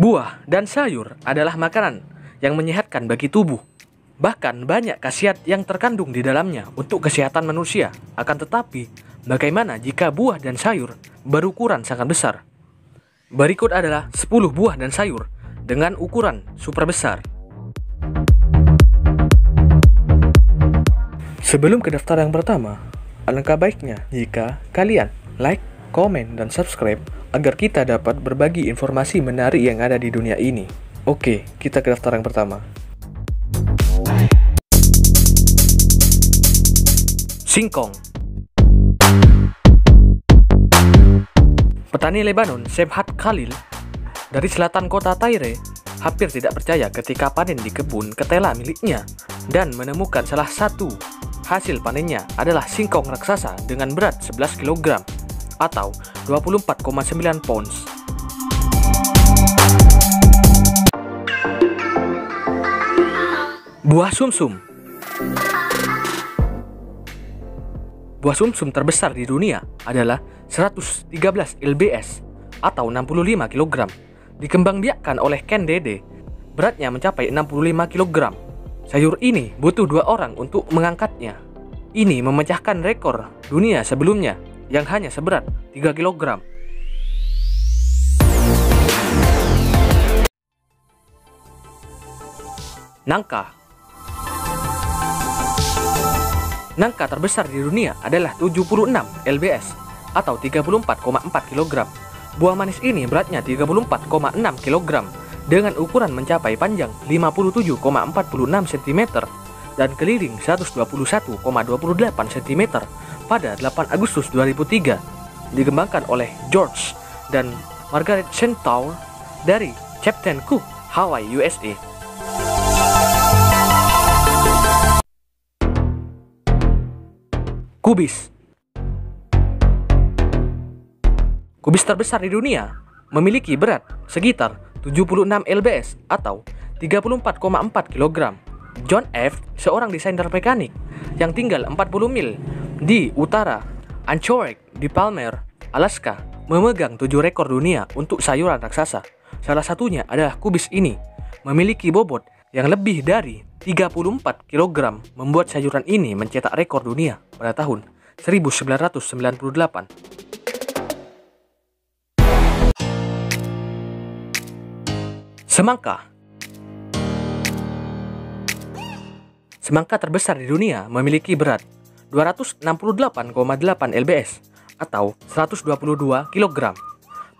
Buah dan sayur adalah makanan yang menyehatkan bagi tubuh. Bahkan banyak khasiat yang terkandung di dalamnya untuk kesehatan manusia. Akan tetapi, bagaimana jika buah dan sayur berukuran sangat besar? Berikut adalah 10 buah dan sayur dengan ukuran super besar. Sebelum ke daftar yang pertama, alangkah baiknya jika kalian like, komen, dan subscribe agar kita dapat berbagi informasi menarik yang ada di dunia ini. Oke, kita ke daftar yang pertama. Singkong Petani Lebanon, Sebhat Khalil, dari selatan kota Tyre, hampir tidak percaya ketika panen di kebun ketela miliknya dan menemukan salah satu hasil panennya adalah singkong raksasa dengan berat 11 kg atau 24,9 pounds. Buah sumsum Buah sumsum terbesar di dunia adalah 113 lbs atau 65 kg. Dikembangbiakkan oleh Ken Dede, beratnya mencapai 65 kg. Sayur ini butuh dua orang untuk mengangkatnya. Ini memecahkan rekor dunia sebelumnya yang hanya seberat 3 kg. Nangka Nangka terbesar di dunia adalah 76 lbs atau 34,4 kg. Buah manis ini beratnya 34,6 kg dengan ukuran mencapai panjang 57,46 cm dan keliling 121,28 cm pada 8 Agustus 2003 dikembangkan oleh George dan Margaret Centaur dari Captain Cook, Hawaii, USA. Kubis Kubis terbesar di dunia memiliki berat sekitar 76 lbs atau 34,4 kg. John F., seorang desainer mekanik yang tinggal 40 mil di utara Anchorage di Palmer, Alaska, memegang tujuh rekor dunia untuk sayuran raksasa. Salah satunya adalah kubis ini, memiliki bobot yang lebih dari 34 kg membuat sayuran ini mencetak rekor dunia pada tahun 1998. Semangka Semangka terbesar di dunia memiliki berat 268,8 lbs atau 122 kg.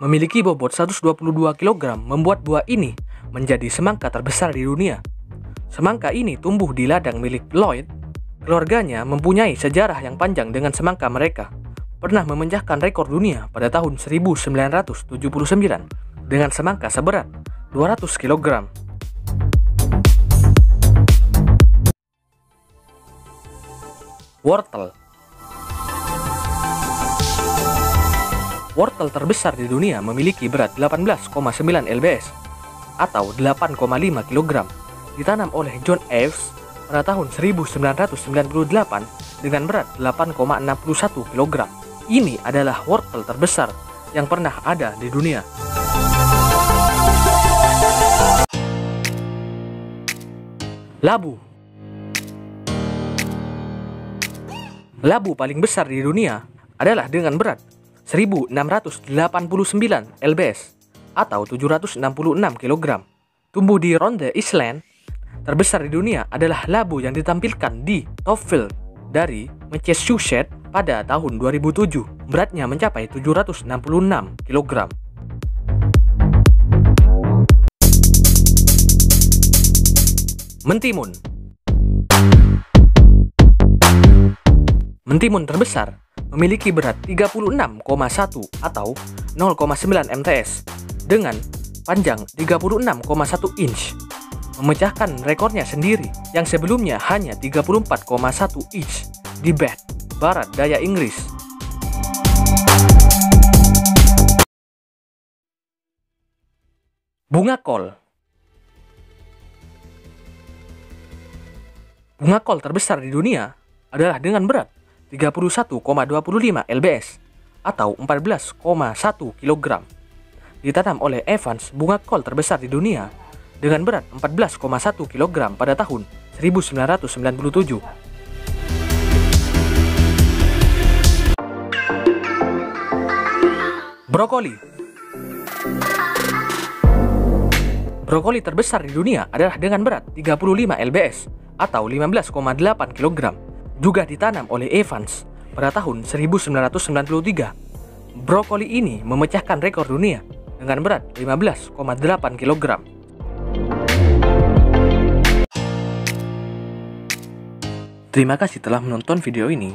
Memiliki bobot 122 kg membuat buah ini menjadi semangka terbesar di dunia. Semangka ini tumbuh di ladang milik Lloyd. Keluarganya mempunyai sejarah yang panjang dengan semangka mereka. Pernah memecahkan rekor dunia pada tahun 1979 dengan semangka seberat 200 kg. Wortel Wortel terbesar di dunia memiliki berat 18,9 lbs atau 8,5 kg ditanam oleh John Ives pada tahun 1998 dengan berat 8,61 kg. Ini adalah wortel terbesar yang pernah ada di dunia. Labu Labu paling besar di dunia adalah dengan berat 1689 lbs atau 766 kg. Tumbuh di Ronde Island, terbesar di dunia adalah labu yang ditampilkan di Topfield dari Massachusetts pada tahun 2007. Beratnya mencapai 766 kg. Mentimun Mentimun terbesar memiliki berat 36,1 atau 0,9 mts dengan panjang 36,1 inch memecahkan rekornya sendiri yang sebelumnya hanya 34,1 inch di Bath, Barat Daya Inggris. Bunga kol Bunga kol terbesar di dunia adalah dengan berat 31,25 lbs atau 14,1 kg. Ditanam oleh Evans, bunga kol terbesar di dunia dengan berat 14,1 kg pada tahun 1997. Brokoli Brokoli terbesar di dunia adalah dengan berat 35 lbs atau 15,8 kg. Juga ditanam oleh Evans pada tahun 1993. Brokoli ini memecahkan rekor dunia dengan berat 15,8 kg. Terima kasih telah menonton video ini.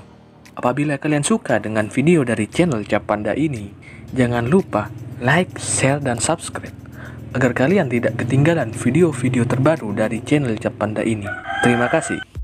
Apabila kalian suka dengan video dari channel Capanda ini, jangan lupa like, share, dan subscribe agar kalian tidak ketinggalan video-video terbaru dari channel Capanda ini. Terima kasih.